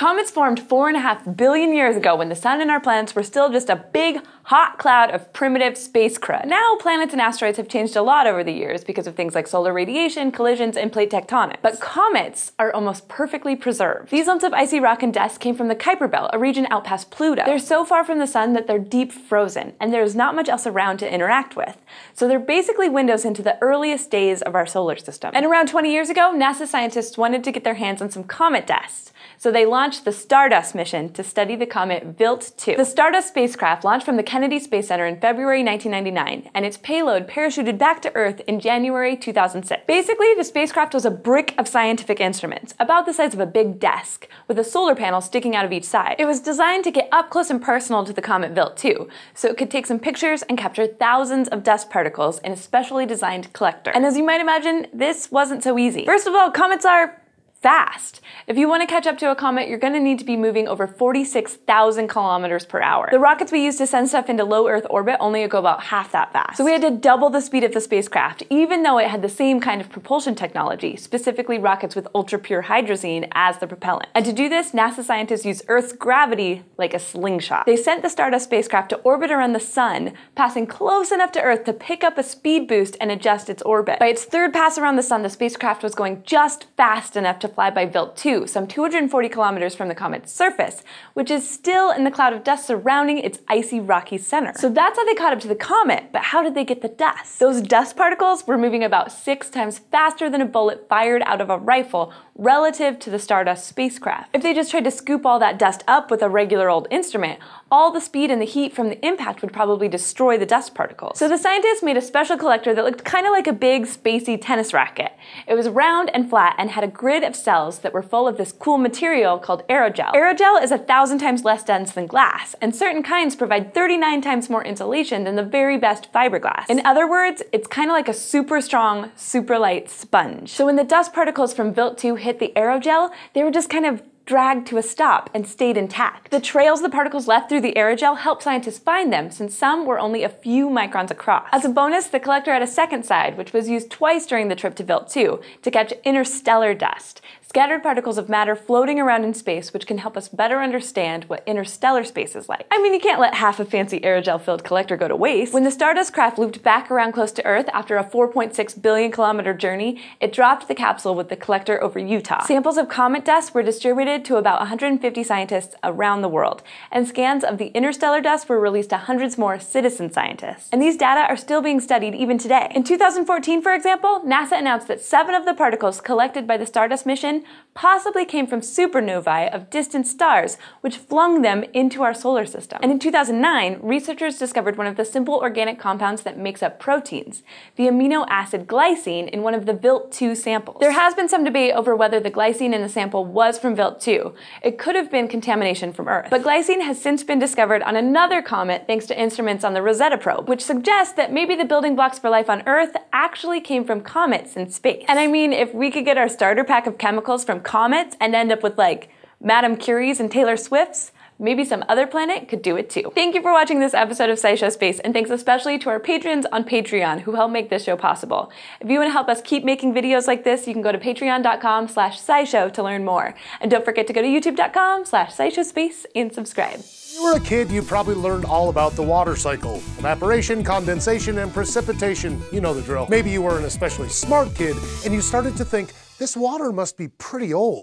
Comets formed four and a half billion years ago when the sun and our planets were still just a big, hot cloud of primitive space crud. Now, planets and asteroids have changed a lot over the years because of things like solar radiation, collisions, and plate tectonics. But comets are almost perfectly preserved. These lumps of icy rock and dust came from the Kuiper Belt, a region out past Pluto. They're so far from the sun that they're deep frozen, and there's not much else around to interact with. So they're basically windows into the earliest days of our solar system. And around 20 years ago, NASA scientists wanted to get their hands on some comet dust. So they launched the Stardust mission to study the comet Wild 2. The Stardust spacecraft launched from the Kennedy Space Center in February 1999, and its payload parachuted back to Earth in January 2006. Basically, the spacecraft was a brick of scientific instruments, about the size of a big desk, with a solar panel sticking out of each side. It was designed to get up close and personal to the comet Wild 2, so it could take some pictures and capture thousands of dust particles in a specially designed collector. And as you might imagine, this wasn't so easy. First of all, comets are fast. If you want to catch up to a comet, you're going to need to be moving over 46,000 kilometers per hour. The rockets we use to send stuff into low Earth orbit only go about half that fast. So we had to double the speed of the spacecraft, even though it had the same kind of propulsion technology, specifically rockets with ultra-pure hydrazine as the propellant. And to do this, NASA scientists used Earth's gravity like a slingshot. They sent the Stardust spacecraft to orbit around the sun, passing close enough to Earth to pick up a speed boost and adjust its orbit. By its third pass around the sun, the spacecraft was going just fast enough to fly by Wild 2, some 240 kilometers from the comet's surface, which is still in the cloud of dust surrounding its icy rocky center. So that's how they caught up to the comet, but how did they get the dust? Those dust particles were moving about six times faster than a bullet fired out of a rifle relative to the Stardust spacecraft. If they just tried to scoop all that dust up with a regular old instrument, all the speed and the heat from the impact would probably destroy the dust particles. So the scientists made a special collector that looked kind of like a big spacey tennis racket. It was round and flat and had a grid of cells that were full of this cool material called aerogel. Aerogel is a thousand times less dense than glass, and certain kinds provide 39 times more insulation than the very best fiberglass. In other words, it's kind of like a super strong, super light sponge. So when the dust particles from Wild 2 hit the aerogel, they were just kind of dragged to a stop and stayed intact. The trails the particles left through the aerogel helped scientists find them, since some were only a few microns across. As a bonus, the collector had a second side, which was used twice during the trip to Wild 2 to catch interstellar dust scattered particles of matter floating around in space, which can help us better understand what interstellar space is like. I mean, you can't let half a fancy aerogel filled collector go to waste. When the Stardust craft looped back around close to Earth after a 4.6 billion kilometer journey, it dropped the capsule with the collector over Utah. Samples of comet dust were distributed distributed to about 150 scientists around the world, and scans of the interstellar dust were released to hundreds more citizen scientists. And these data are still being studied even today. In 2014, for example, NASA announced that seven of the particles collected by the Stardust mission possibly came from supernovae of distant stars, which flung them into our solar system. And in 2009, researchers discovered one of the simple organic compounds that makes up proteins, the amino acid glycine in one of the Wild 2 samples. There has been some debate over whether the glycine in the sample was from Wild 2 too. It could have been contamination from Earth. But glycine has since been discovered on another comet thanks to instruments on the Rosetta probe, which suggests that maybe the building blocks for life on Earth actually came from comets in space. And I mean, if we could get our starter pack of chemicals from comets and end up with like Madame Curie's and Taylor Swift's, maybe some other planet could do it too. Thank you for watching this episode of SciShow Space, and thanks especially to our patrons on Patreon who help make this show possible. If you want to help us keep making videos like this, you can go to patreon.com slash scishow to learn more. And don't forget to go to youtube.com slash scishowspace and subscribe. When you were a kid, you probably learned all about the water cycle. Evaporation, condensation, and precipitation. You know the drill. Maybe you were an especially smart kid, and you started to think, this water must be pretty old.